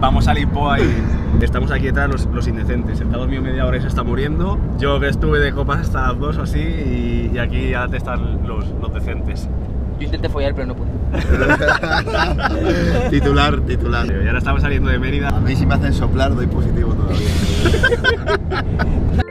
Vamos al Ipoa y estamos aquí detrás los, los indecentes. El dormido media hora y se está muriendo. Yo que estuve de copas hasta las dos o así y, aquí ya te están los, los decentes. Yo intenté follar, pero no pude. titular, titular. Y ahora estamos saliendo de Mérida. A mí si me hacen soplar doy positivo todavía.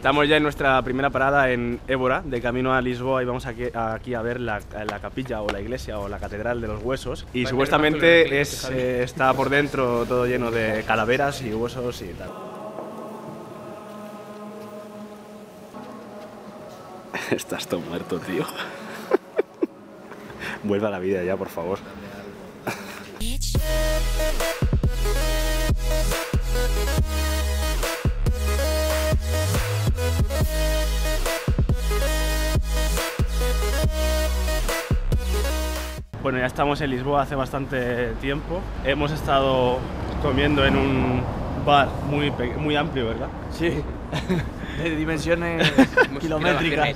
Estamos ya en nuestra primera parada en Évora, de camino a Lisboa, y vamos aquí, aquí a ver la, la capilla o la iglesia o la catedral de los huesos. Y supuestamente es, eh, está por dentro todo lleno de calaveras y huesos y tal. Estás todo muerto, tío. Vuelve a la vida ya, por favor. Bueno, ya estamos en Lisboa hace bastante tiempo. Hemos estado comiendo en un bar muy, muy amplio, ¿verdad? Sí. De dimensiones kilométricas.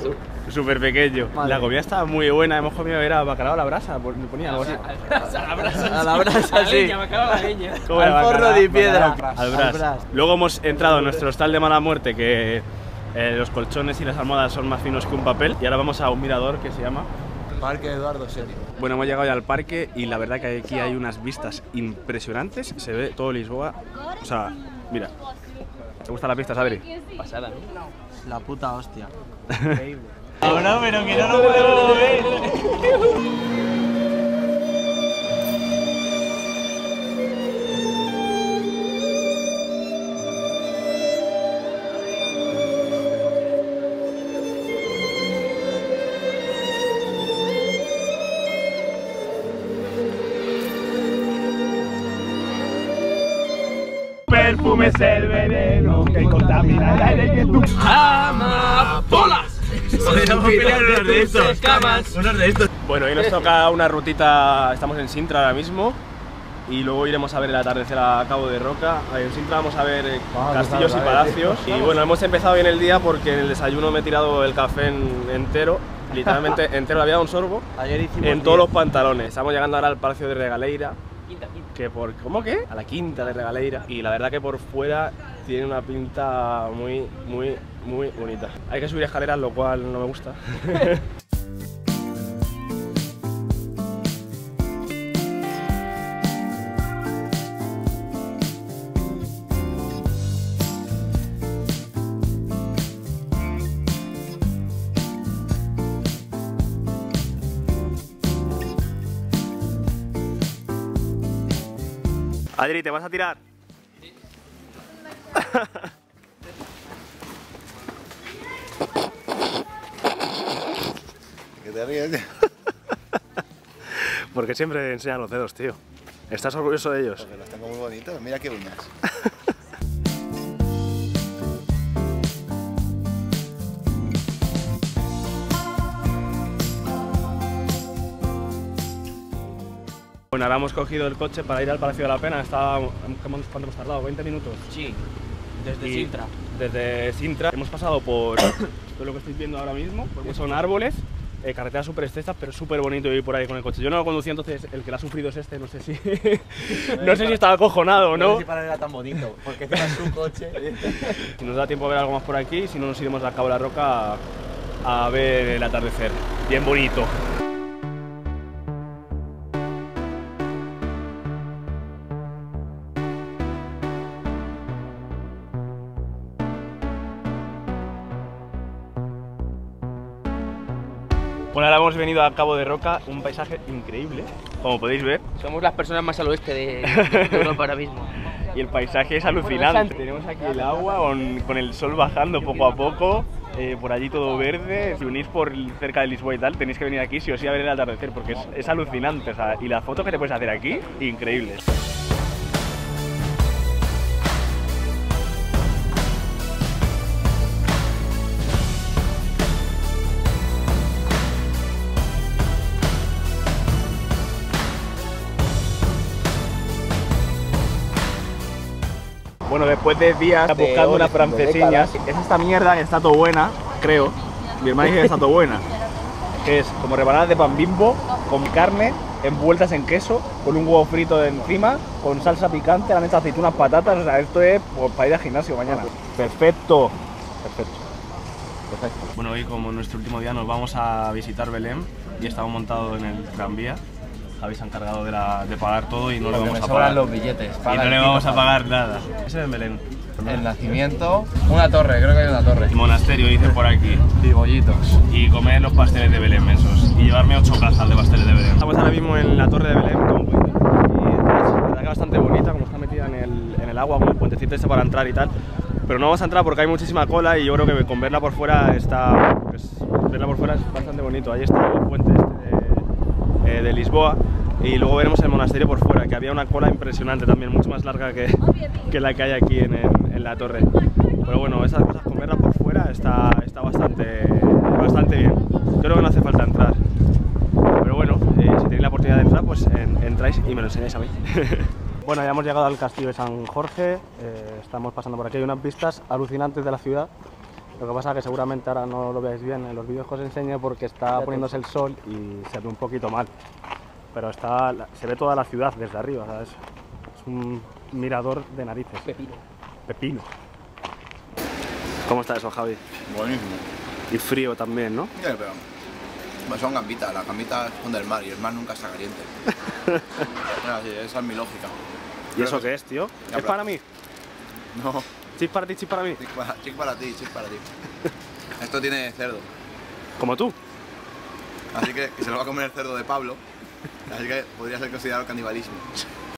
Súper pequeño. Madre. La comida estaba muy buena. Hemos comido, era bacalao a la brasa, me ponía algo así. A la brasa. A la brasa, sí. ¿Cómo Al era forno bacalao? de piedra. Bacalao. Al Al bras. Luego hemos entrado en nuestro hostal de mala muerte, que eh, los colchones y las almohadas son más finos que un papel. Y ahora vamos a un mirador que se llama Parque Eduardo VII. Bueno, hemos llegado ya al parque y la verdad que aquí hay unas vistas impresionantes. Se ve todo Lisboa. O sea, mira. ¿Te gustan las vistas, Adri? Pasada, ¿no? La puta hostia. Ahora, pero que no lo podemos ver. Perfume es el veneno que contamina el aire que tú ¡Amapolas! Podríamos de estos. Camas. Unos de estos. Bueno, hoy nos toca una rutita, estamos en Sintra ahora mismo y luego iremos a ver el atardecer a Cabo de Roca. En Sintra vamos a ver eh, castillos y palacios. Y bueno, hemos empezado bien el día porque en el desayuno me he tirado el café en- entero, literalmente entero, había un sorbo Ayer hicimos en todos diez. los pantalones. Estamos llegando ahora al Palacio de Regaleira, Quinta, quinta. que por ¿cómo qué? A la quinta de Regaleira y la verdad que por fuera tiene una pinta muy muy muy bonita. Hay que subir escaleras, lo cual no me gusta. Adri, ¿te vas a tirar? ¿Qué te ríes? Porque siempre enseñan los dedos, tío. ¿Estás orgulloso de ellos? Porque los tengo muy bonitos. Mira qué uñas. Bueno, ahora hemos cogido el coche para ir al Palacio de la Pena. Está, ¿Cuánto hemos tardado? ¿20 minutos? Sí. Desde Y Sintra. Desde Sintra. Hemos pasado por todo lo que estáis viendo ahora mismo, porque son árboles, eh, carreteras súper estrechas, pero súper bonito ir por ahí con el coche. Yo no lo conducía, entonces el que lo ha sufrido es este, no sé si, no sé si estaba acojonado o No no. sé si para él era tan bonito, porque encima su coche. Si nos da tiempo a ver algo más por aquí, si no nos iremos a Cabo de la Roca a, a ver el atardecer. Bien bonito. Bueno, ahora hemos venido a Cabo de Roca, un paisaje increíble, como podéis ver. Somos las personas más al oeste de de Europa ahora mismo. Y el paisaje es alucinante. Tenemos aquí el agua con, con el sol bajando poco a poco. eh, por allí todo verde. Si unís por cerca de Lisboa y tal, tenéis que venir aquí sí o sí a ver el atardecer porque es, es alucinante. o sea, y las fotos que te puedes hacer aquí, increíbles. Bueno, después de días De buscando horas, unas francesiñas, de es esta mierda que está todo buena, creo. Mi hermana dice que está todo buena. que es como rebanadas de pan bimbo con carne envueltas en queso, con un huevo frito encima, con salsa picante, la neta aceitunas, patatas, o sea, esto es pues, para ir al gimnasio mañana. Perfecto, perfecto. Perfecto. Bueno, hoy como nuestro último día nos vamos a visitar Belén y estamos montados en el tranvía. Javi se ha encargado de, la- de pagar todo y no le vamos a pagar. los billetes. Y no el le vamos a paga. pagar nada. Ese es en Belén. El nacimiento, una torre, creo que hay una torre. Y monasterio, dice por aquí. Y bollitos. y comer los pasteles de Belén esos y llevarme ocho cajas de pasteles de Belén. Estamos ahora mismo en la torre de Belén como podéis ver, y es la verdad que bastante bonita como está metida en el, en el agua con el puentecito ese para entrar y tal. Pero no vamos a entrar porque hay muchísima cola y yo creo que con verla por fuera está pues, verla por fuera es bastante bonito. Ahí está el puente eh, de Lisboa y luego veremos el monasterio por fuera que había una cola impresionante también mucho más larga que, que la que hay aquí en, en la torre. Pero bueno, esas cosas con verla por fuera está, está bastante, bastante bien. Yo creo que no hace falta entrar. Pero bueno, eh, si tenéis la oportunidad de entrar, pues en- entráis y me lo enseñáis a mí. bueno, ya hemos llegado al castillo de San Jorge. eh, estamos pasando por aquí. Hay unas vistas alucinantes de la ciudad. Lo que pasa es que seguramente ahora no lo veáis bien en los vídeos que os enseño porque está poniéndose el sol y se ve un poquito mal. Pero está, se ve toda la ciudad desde arriba. ¿sabes? Es un mirador de narices. Pepino. Pepino. ¿Cómo está eso, Javi? Buenísimo. Y frío también, ¿no? Mira, pero son gambitas, las gambitas son del mar y el mar nunca está caliente. Sí, esa es mi lógica. ¿Y Creo eso que- qué es, tío? ¿Es para mí? No, ¿Chip para ti, chip para mí? chic para, ti, chic para ti. Esto tiene cerdo, Como tú. así que, que se lo va a comer el cerdo de Pablo. Así que podría ser considerado canibalismo.